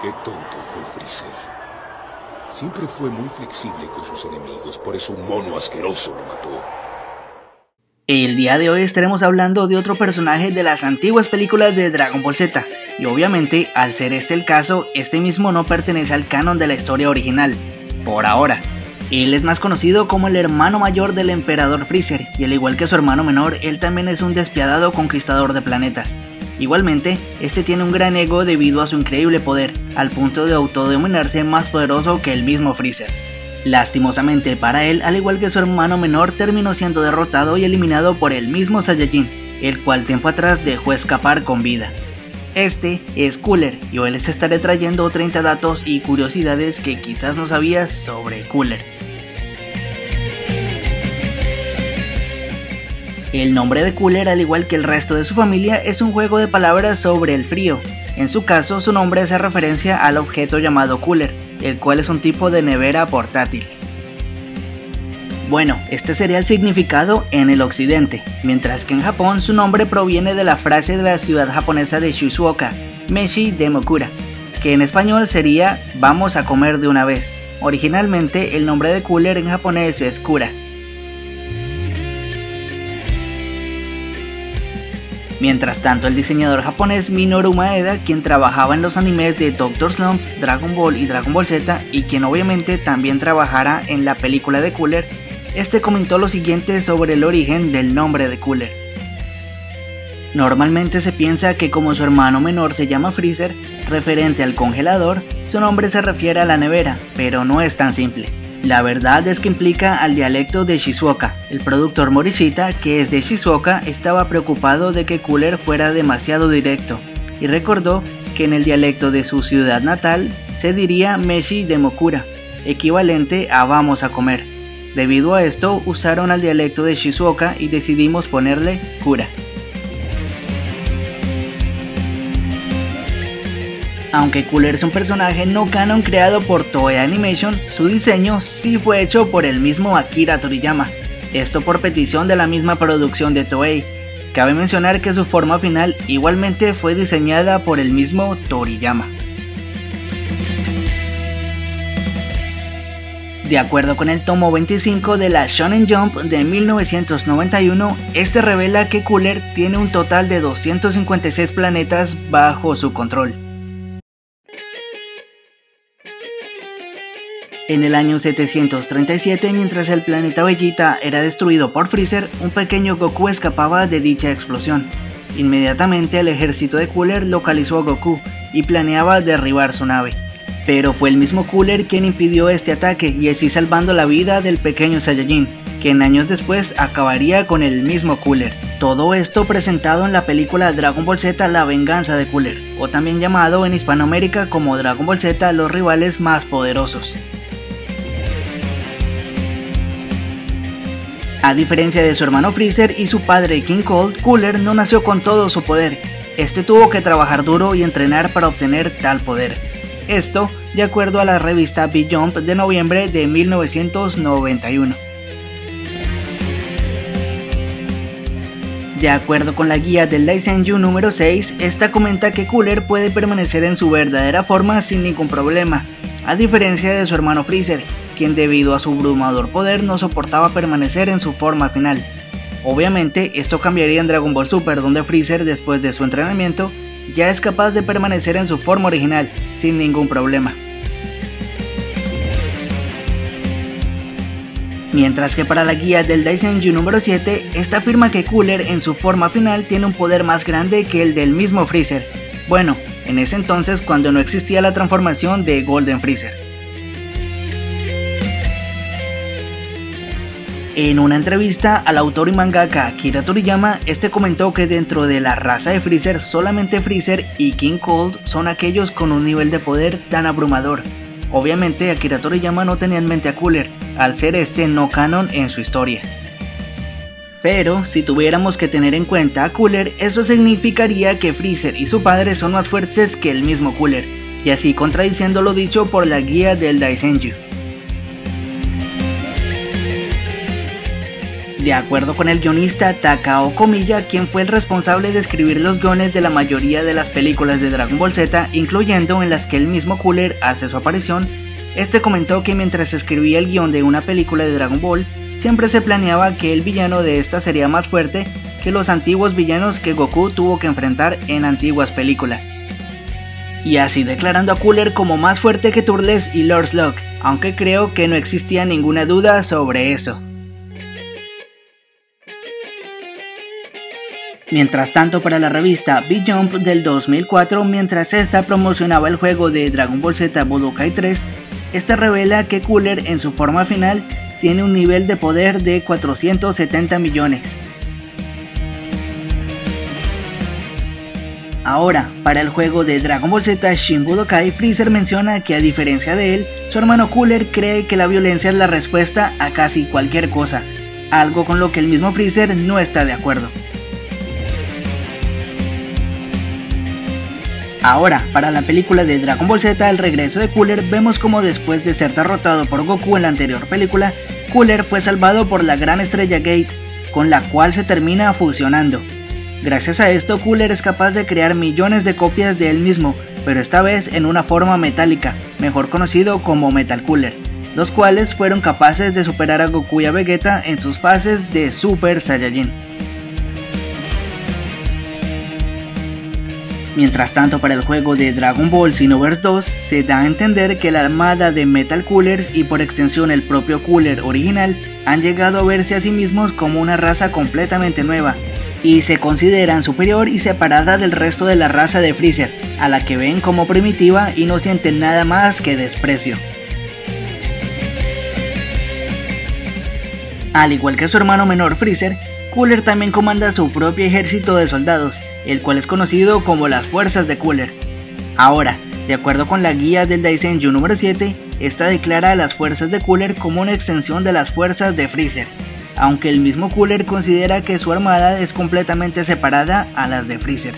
Qué tonto fue Freezer. Siempre fue muy flexible con sus enemigos, por eso un mono asqueroso lo mató. El día de hoy estaremos hablando de otro personaje de las antiguas películas de Dragon Ball Z, y obviamente, al ser este el caso, este mismo no pertenece al canon de la historia original, por ahora. Él es más conocido como el hermano mayor del emperador Freezer, y al igual que su hermano menor, él también es un despiadado conquistador de planetas. Igualmente, este tiene un gran ego debido a su increíble poder, al punto de autodenominarse más poderoso que el mismo Freezer. Lastimosamente para él, al igual que su hermano menor, terminó siendo derrotado y eliminado por el mismo Saiyajin, el cual tiempo atrás dejó escapar con vida. Este es Cooler y hoy les estaré trayendo 30 datos y curiosidades que quizás no sabías sobre Cooler. El nombre de Cooler, al igual que el resto de su familia, es un juego de palabras sobre el frío. En su caso, su nombre hace referencia al objeto llamado Cooler, el cual es un tipo de nevera portátil. Bueno, este sería el significado en el occidente, mientras que en Japón su nombre proviene de la frase de la ciudad japonesa de Shizuoka, Meshi Demokura, que en español sería vamos a comer de una vez. Originalmente el nombre de cooler en japonés es Kura. Mientras tanto, el diseñador japonés Minoru Maeda, quien trabajaba en los animes de Doctor Slump, Dragon Ball y Dragon Ball Z, y quien obviamente también trabajara en la película de Cooler, este comentó lo siguiente sobre el origen del nombre de Cooler. Normalmente se piensa que como su hermano menor se llama Freezer, referente al congelador, su nombre se refiere a la nevera, pero no es tan simple. La verdad es que implica al dialecto de Shizuoka. El productor Morishita, que es de Shizuoka, estaba preocupado de que Cooler fuera demasiado directo y recordó que en el dialecto de su ciudad natal se diría Meshi de Mokura, equivalente a vamos a comer. Debido a esto usaron al dialecto de Shizuoka y decidimos ponerle Kura. Aunque Cooler es un personaje no canon creado por Toei Animation, su diseño sí fue hecho por el mismo Akira Toriyama, esto por petición de la misma producción de Toei. Cabe mencionar que su forma final igualmente fue diseñada por el mismo Toriyama. De acuerdo con el tomo 25 de la Shonen Jump de 1991, este revela que Cooler tiene un total de 256 planetas bajo su control. En el año 737, mientras el planeta Bellita era destruido por Freezer, un pequeño Goku escapaba de dicha explosión. Inmediatamente el ejército de Cooler localizó a Goku y planeaba derribar su nave. Pero fue el mismo Cooler quien impidió este ataque y así salvando la vida del pequeño Saiyajin, quien años después acabaría con el mismo Cooler. Todo esto presentado en la película Dragon Ball Z La venganza de Cooler, o también llamado en Hispanoamérica como Dragon Ball Z Los rivales más poderosos. A diferencia de su hermano Freezer y su padre King Cold, Cooler no nació con todo su poder. Este tuvo que trabajar duro y entrenar para obtener tal poder. Esto de acuerdo a la revista Big Jump de noviembre de 1991. De acuerdo con la guía del Daisenju número 6, esta comenta que Cooler puede permanecer en su verdadera forma sin ningún problema, a diferencia de su hermano Freezer, quien debido a su abrumador poder no soportaba permanecer en su forma final. Obviamente esto cambiaría en Dragon Ball Super donde Freezer después de su entrenamiento ya es capaz de permanecer en su forma original sin ningún problema. Mientras que para la guía del Daisenju número 7, esta afirma que Cooler en su forma final tiene un poder más grande que el del mismo Freezer. Bueno, en ese entonces cuando no existía la transformación de Golden Freezer. En una entrevista al autor y mangaka Akira Toriyama, este comentó que dentro de la raza de Freezer solamente Freezer y King Cold son aquellos con un nivel de poder tan abrumador. Obviamente Akira Toriyama no tenía en mente a Cooler, al ser este no canon en su historia. Pero si tuviéramos que tener en cuenta a Cooler, eso significaría que Freezer y su padre son más fuertes que el mismo Cooler, y así contradiciendo lo dicho por la guía del Daisenju. De acuerdo con el guionista Takao Komiya, quien fue el responsable de escribir los guiones de la mayoría de las películas de Dragon Ball Z, incluyendo en las que el mismo Cooler hace su aparición, este comentó que mientras escribía el guion de una película de Dragon Ball, siempre se planeaba que el villano de esta sería más fuerte que los antiguos villanos que Goku tuvo que enfrentar en antiguas películas. Y así declarando a Cooler como más fuerte que Turles y Lord Slug, aunque creo que no existía ninguna duda sobre eso. Mientras tanto, para la revista B-Jump del 2004, mientras esta promocionaba el juego de Dragon Ball Z Budokai 3, esta revela que Cooler en su forma final tiene un nivel de poder de 470 millones. Ahora, para el juego de Dragon Ball Z Shin Budokai, Freezer menciona que a diferencia de él, su hermano Cooler cree que la violencia es la respuesta a casi cualquier cosa, algo con lo que el mismo Freezer no está de acuerdo. Ahora, para la película de Dragon Ball Z El regreso de Cooler, vemos como después de ser derrotado por Goku en la anterior película, Cooler fue salvado por la gran estrella Gate, con la cual se termina fusionando. Gracias a esto, Cooler es capaz de crear millones de copias de él mismo, pero esta vez en una forma metálica, mejor conocido como Metal Cooler, los cuales fueron capaces de superar a Goku y a Vegeta en sus fases de Super Saiyajin. Mientras tanto, para el juego de Dragon Ball Xenoverse 2, se da a entender que la armada de Metal Coolers y por extensión el propio Cooler original han llegado a verse a sí mismos como una raza completamente nueva, y se consideran superior y separada del resto de la raza de Freezer, a la que ven como primitiva y no sienten nada más que desprecio. Al igual que su hermano menor Freezer, Cooler también comanda su propio ejército de soldados, el cual es conocido como las fuerzas de Cooler. Ahora, de acuerdo con la guía del Daisenju número 7, esta declara a las fuerzas de Cooler como una extensión de las fuerzas de Freezer, aunque el mismo Cooler considera que su armada es completamente separada a las de Freezer.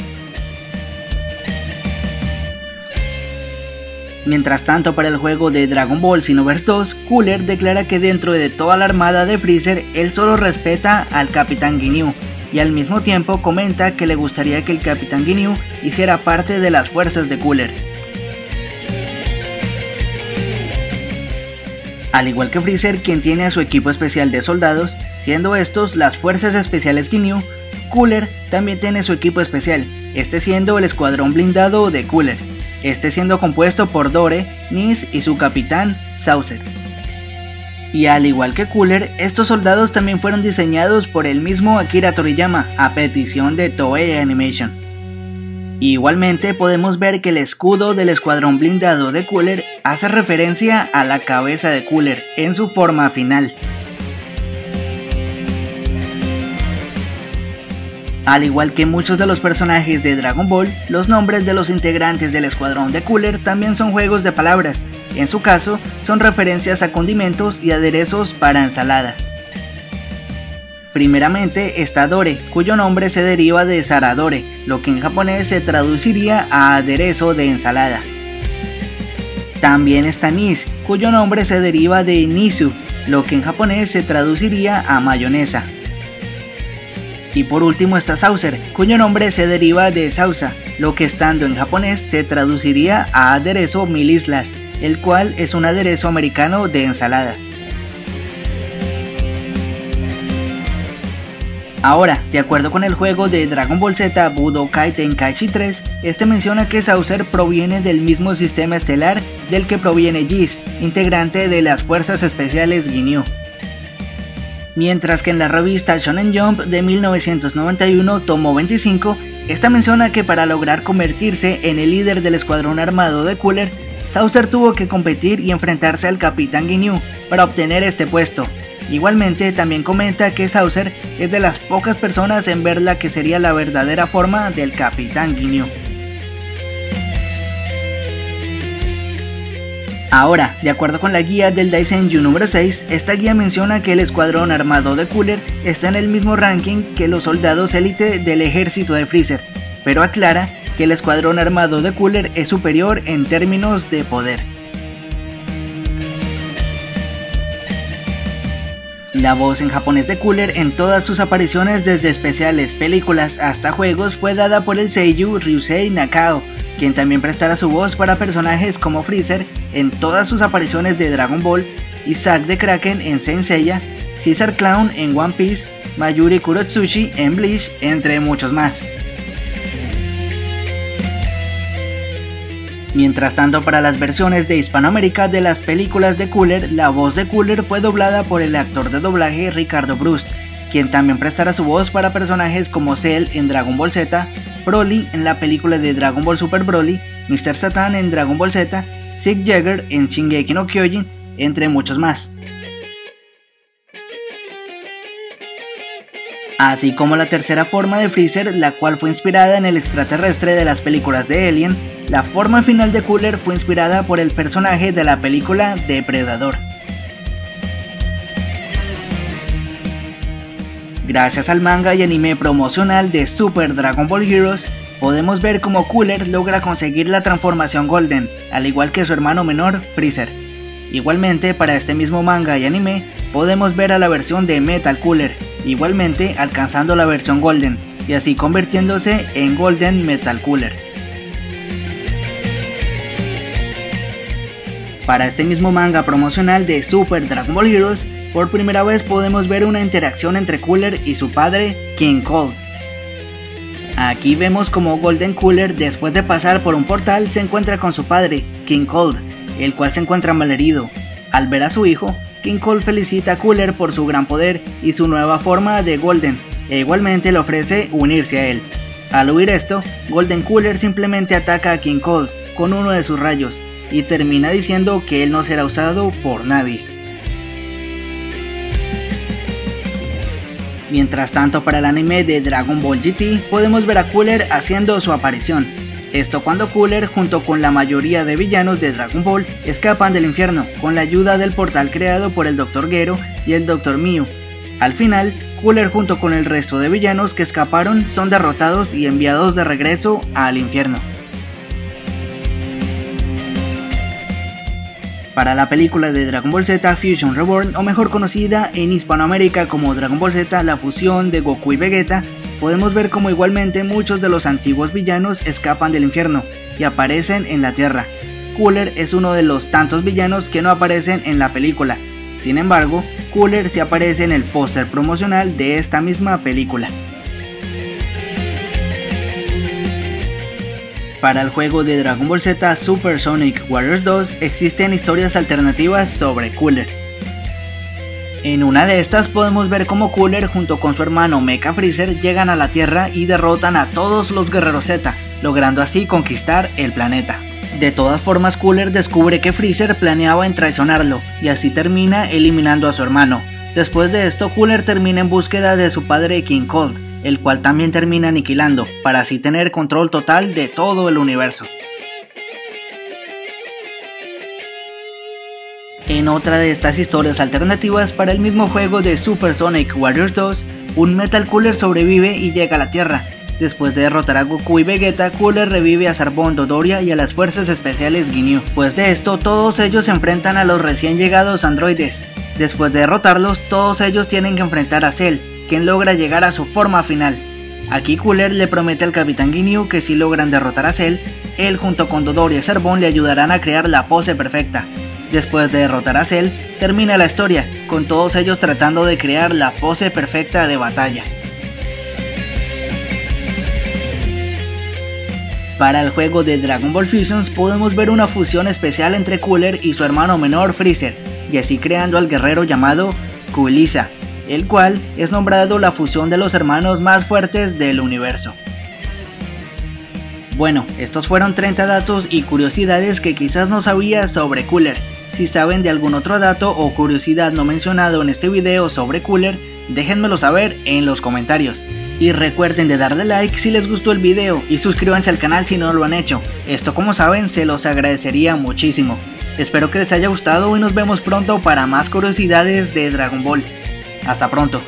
Mientras tanto, para el juego de Dragon Ball Xenoverse 2, Cooler declara que dentro de toda la armada de Freezer, él solo respeta al Capitán Ginyu, y al mismo tiempo comenta que le gustaría que el Capitán Ginyu hiciera parte de las fuerzas de Cooler. Al igual que Freezer, quien tiene a su equipo especial de soldados, siendo estos las fuerzas especiales Ginyu, Cooler también tiene su equipo especial, este siendo el escuadrón blindado de Cooler, este siendo compuesto por Dore, Nis y su capitán, Saucer. Y al igual que Cooler, estos soldados también fueron diseñados por el mismo Akira Toriyama a petición de Toei Animation. Igualmente podemos ver que el escudo del escuadrón blindado de Cooler hace referencia a la cabeza de Cooler en su forma final. Al igual que muchos de los personajes de Dragon Ball, los nombres de los integrantes del escuadrón de Cooler también son juegos de palabras, en su caso, son referencias a condimentos y aderezos para ensaladas. Primeramente está Dore, cuyo nombre se deriva de Saradore, lo que en japonés se traduciría a aderezo de ensalada. También está Nis, cuyo nombre se deriva de Nisu, lo que en japonés se traduciría a mayonesa. Y por último está Saucer, cuyo nombre se deriva de Sausa, lo que estando en japonés se traduciría a aderezo mil islas, el cual es un aderezo americano de ensaladas. Ahora, de acuerdo con el juego de Dragon Ball Z Budokai Tenkaichi 3, este menciona que Saucer proviene del mismo sistema estelar del que proviene Jis, integrante de las Fuerzas Especiales Ginyu. Mientras que en la revista Shonen Jump de 1991, tomo 25, esta menciona que para lograr convertirse en el líder del escuadrón armado de Cooler, Saucer tuvo que competir y enfrentarse al Capitán Ginyu para obtener este puesto. Igualmente también comenta que Saucer es de las pocas personas en ver la que sería la verdadera forma del Capitán Ginyu. Ahora, de acuerdo con la guía del Daisenju número 6, esta guía menciona que el escuadrón armado de Cooler está en el mismo ranking que los soldados élite del ejército de Freezer, pero aclara que el escuadrón armado de Cooler es superior en términos de poder. La voz en japonés de Cooler en todas sus apariciones desde especiales, películas hasta juegos fue dada por el seiyuu Ryusei Nakao, quien también prestará su voz para personajes como Freezer en todas sus apariciones de Dragon Ball, Isaac de Kraken en Saint Seiya, Caesar Clown en One Piece, Mayuri Kurotsushi en Bleach, entre muchos más. Mientras tanto, para las versiones de Hispanoamérica de las películas de Cooler, la voz de Cooler fue doblada por el actor de doblaje Ricardo Brust, quien también prestará su voz para personajes como Cell en Dragon Ball Z, Broly en la película de Dragon Ball Super Broly, Mr. Satan en Dragon Ball Z, Sig Jagger en Shingeki no Kyojin, entre muchos más. Así como la tercera forma de Freezer, la cual fue inspirada en el extraterrestre de las películas de Alien, la forma final de Cooler fue inspirada por el personaje de la película Depredador. Gracias al manga y anime promocional de Super Dragon Ball Heroes, podemos ver cómo Cooler logra conseguir la transformación Golden, al igual que su hermano menor, Freezer. Igualmente, para este mismo manga y anime, podemos ver a la versión de Metal Cooler, igualmente alcanzando la versión Golden, y así convirtiéndose en Golden Metal Cooler. Para este mismo manga promocional de Super Dragon Ball Heroes, por primera vez podemos ver una interacción entre Cooler y su padre, King Cold. Aquí vemos como Golden Cooler, después de pasar por un portal, se encuentra con su padre, King Cold, el cual se encuentra malherido. Al ver a su hijo, King Cold felicita a Cooler por su gran poder y su nueva forma de Golden, e igualmente le ofrece unirse a él. Al oír esto, Golden Cooler simplemente ataca a King Cold con uno de sus rayos, y termina diciendo que él no será usado por nadie. Mientras tanto para el anime de Dragon Ball GT podemos ver a Cooler haciendo su aparición. Esto cuando Cooler junto con la mayoría de villanos de Dragon Ball escapan del infierno con la ayuda del portal creado por el Dr. Gero y el Dr. Mew. Al final, Cooler junto con el resto de villanos que escaparon son derrotados y enviados de regreso al infierno. para la película de Dragon Ball Z Fusion Reborn, o mejor conocida en Hispanoamérica como Dragon Ball Z, la fusión de Goku y Vegeta, podemos ver como igualmente muchos de los antiguos villanos escapan del infierno y aparecen en la Tierra. Cooler es uno de los tantos villanos que no aparecen en la película, sin embargo, Cooler sí aparece en el póster promocional de esta misma película. Para el juego de Dragon Ball Z Super Sonic Warriors 2 existen historias alternativas sobre Cooler. En una de estas podemos ver cómo Cooler junto con su hermano Mecha Freezer llegan a la Tierra y derrotan a todos los guerreros Z, logrando así conquistar el planeta. De todas formas Cooler descubre que Freezer planeaba en traicionarlo y así termina eliminando a su hermano. Después de esto Cooler termina en búsqueda de su padre King Cold, el cual también termina aniquilando, para así tener control total de todo el universo. En otra de estas historias alternativas para el mismo juego de Super Sonic Warriors 2, un Metal Cooler sobrevive y llega a la Tierra. Después de derrotar a Goku y Vegeta, Cooler revive a Sarbon, Dodoria y a las fuerzas especiales Ginyu. Pues de esto, todos ellos se enfrentan a los recién llegados androides. Después de derrotarlos, todos ellos tienen que enfrentar a Cell, quien logra llegar a su forma final. Aquí Cooler le promete al Capitán Ginyu que si logran derrotar a Cell, él junto con Dodori y Cerbón le ayudarán a crear la pose perfecta. Después de derrotar a Cell, termina la historia, con todos ellos tratando de crear la pose perfecta de batalla. Para el juego de Dragon Ball Fusions podemos ver una fusión especial entre Cooler y su hermano menor Freezer, y así creando al guerrero llamado Kulisa, el cual es nombrado la fusión de los hermanos más fuertes del universo. Bueno, estos fueron 30 datos y curiosidades que quizás no sabías sobre Cooler. Si saben de algún otro dato o curiosidad no mencionado en este video sobre Cooler, déjenmelo saber en los comentarios. Y recuerden de darle like si les gustó el video y suscríbanse al canal si no lo han hecho. Esto como saben se los agradecería muchísimo. Espero que les haya gustado y nos vemos pronto para más curiosidades de Dragon Ball. Hasta pronto.